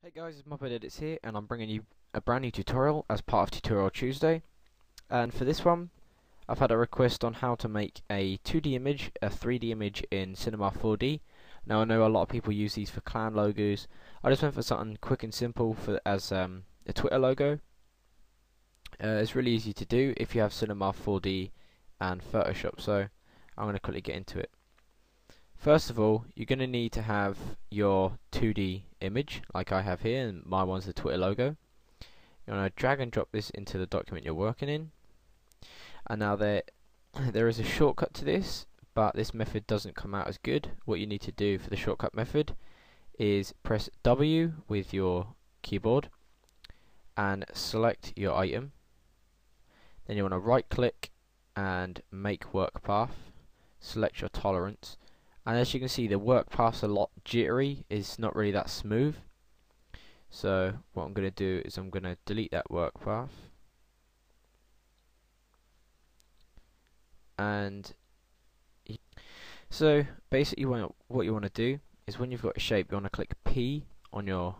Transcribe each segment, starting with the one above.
Hey guys, it's Mophead Edits here, and I'm bringing you a brand new tutorial as part of Tutorial Tuesday. And for this one, I've had a request on how to make a 2D image, a 3D image in Cinema 4D. Now I know a lot of people use these for clan logos. I just went for something quick and simple for as um, a Twitter logo. Uh, it's really easy to do if you have Cinema 4D and Photoshop, so I'm going to quickly get into it. First of all, you're going to need to have your 2D image, like I have here, and my one's the Twitter logo. You're going to drag and drop this into the document you're working in. And now there, there is a shortcut to this, but this method doesn't come out as good. What you need to do for the shortcut method is press W with your keyboard and select your item. Then you want to right click and make work path. Select your tolerance and as you can see the work path's a lot jittery. It's not really that smooth. So what I'm going to do is I'm going to delete that work path. And so basically what you want to do is when you've got a shape you want to click P on your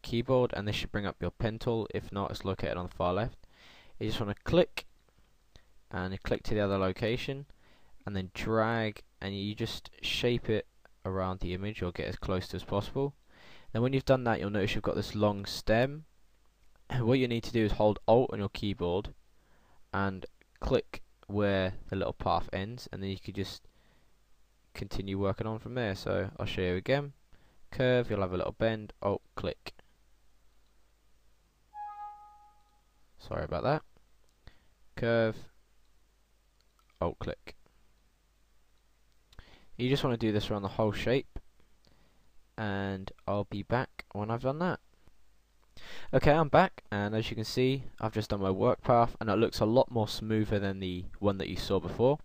keyboard and this should bring up your pen tool. If not it's located on the far left. You just want to click and click to the other location and then drag and you just shape it around the image or get as close to as possible. Then when you've done that you'll notice you've got this long stem. what you need to do is hold Alt on your keyboard and click where the little path ends and then you can just continue working on from there. So I'll show you again. Curve, you'll have a little bend, Alt, click. Sorry about that. Curve, Alt, click. You just want to do this around the whole shape and I'll be back when I've done that. Okay, I'm back and as you can see I've just done my work path and it looks a lot more smoother than the one that you saw before.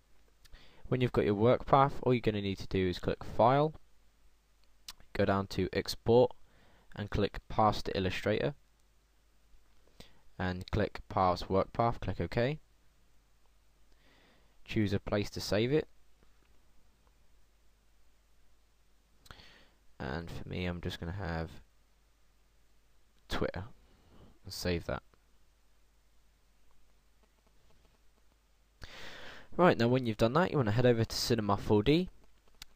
When you've got your work path, all you're going to need to do is click File, go down to Export and click Paths to Illustrator and click Pass Work Path, click OK. Choose a place to save it and for me I'm just going to have Twitter and save that. Right, now when you've done that you want to head over to Cinema 4D.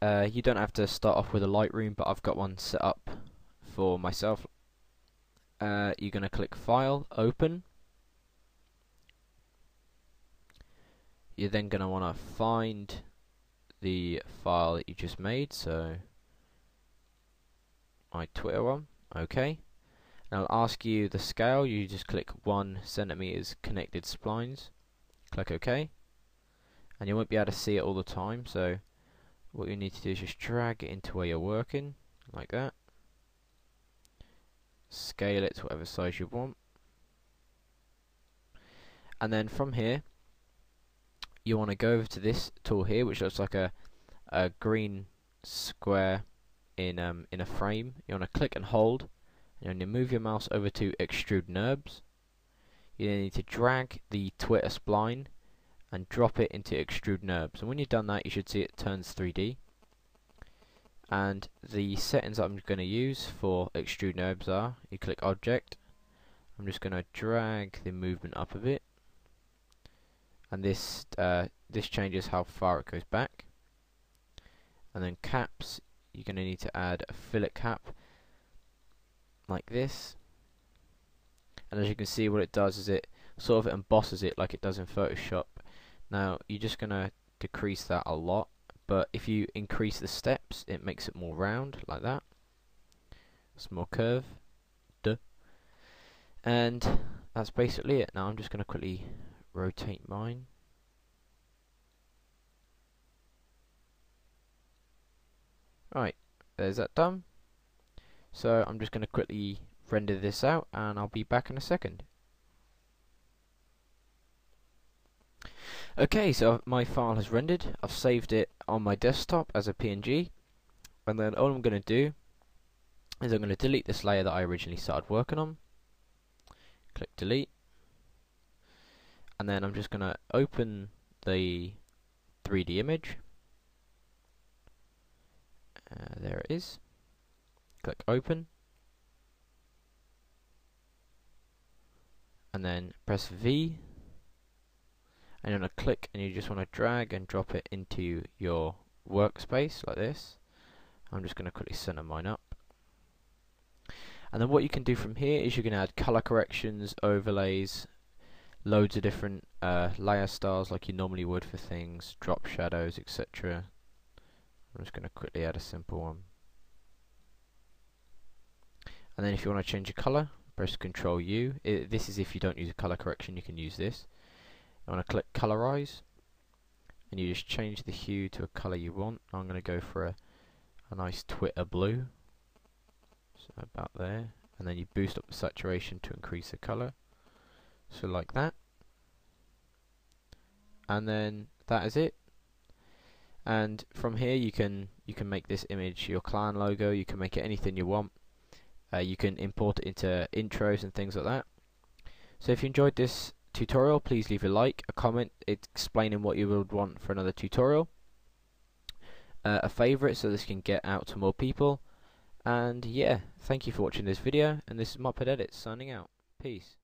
Uh, you don't have to start off with a Lightroom but I've got one set up for myself. Uh, you're going to click File, Open. You're then going to want to find the file that you just made, so my Twitter one. Okay. I'll ask you the scale. You just click 1 centimeters connected splines. Click OK. And you won't be able to see it all the time. So what you need to do is just drag it into where you're working. Like that. Scale it to whatever size you want. And then from here, you want to go over to this tool here, which looks like a, a green square in um, in a frame, you want to click and hold, and you move your mouse over to extrude NURBS. You then need to drag the Twitter spline and drop it into extrude NURBS. And when you've done that, you should see it turns 3D. And the settings I'm going to use for extrude NURBS are: you click Object. I'm just going to drag the movement up a bit, and this uh, this changes how far it goes back. And then caps, you're going to need to add a fillet cap like this. And as you can see what it does is it sort of embosses it like it does in Photoshop. Now you're just going to decrease that a lot but if you increase the steps it makes it more round like that. It's more curve Duh. and that's basically it. Now I'm just going to quickly rotate mine Right, there's that done. So I'm just going to quickly render this out and I'll be back in a second. Okay, so my file has rendered. I've saved it on my desktop as a PNG. And then all I'm going to do is I'm going to delete this layer that I originally started working on. Click delete. And then I'm just going to open the 3D image. Uh, there it is. Click open. And then press V. And you want to click and you just want to drag and drop it into your workspace like this. I'm just going to quickly center mine up. And then what you can do from here is you can add color corrections, overlays, loads of different uh, layer styles like you normally would for things, drop shadows, etc. I'm just going to quickly add a simple one. And then if you want to change your color, press Control U. This is if you don't use a color correction, you can use this. You want to click Colorize, and you just change the hue to a color you want. I'm going to go for a, a nice Twitter blue, so about there. And then you boost up the saturation to increase the color, so like that. And then that is it and from here you can you can make this image your clan logo. You can make it anything you want. Uh, you can import it into intros and things like that. So if you enjoyed this tutorial please leave a like a comment explaining what you would want for another tutorial. Uh, a favorite so this can get out to more people. And yeah thank you for watching this video. And this is Mophead Edits signing out. Peace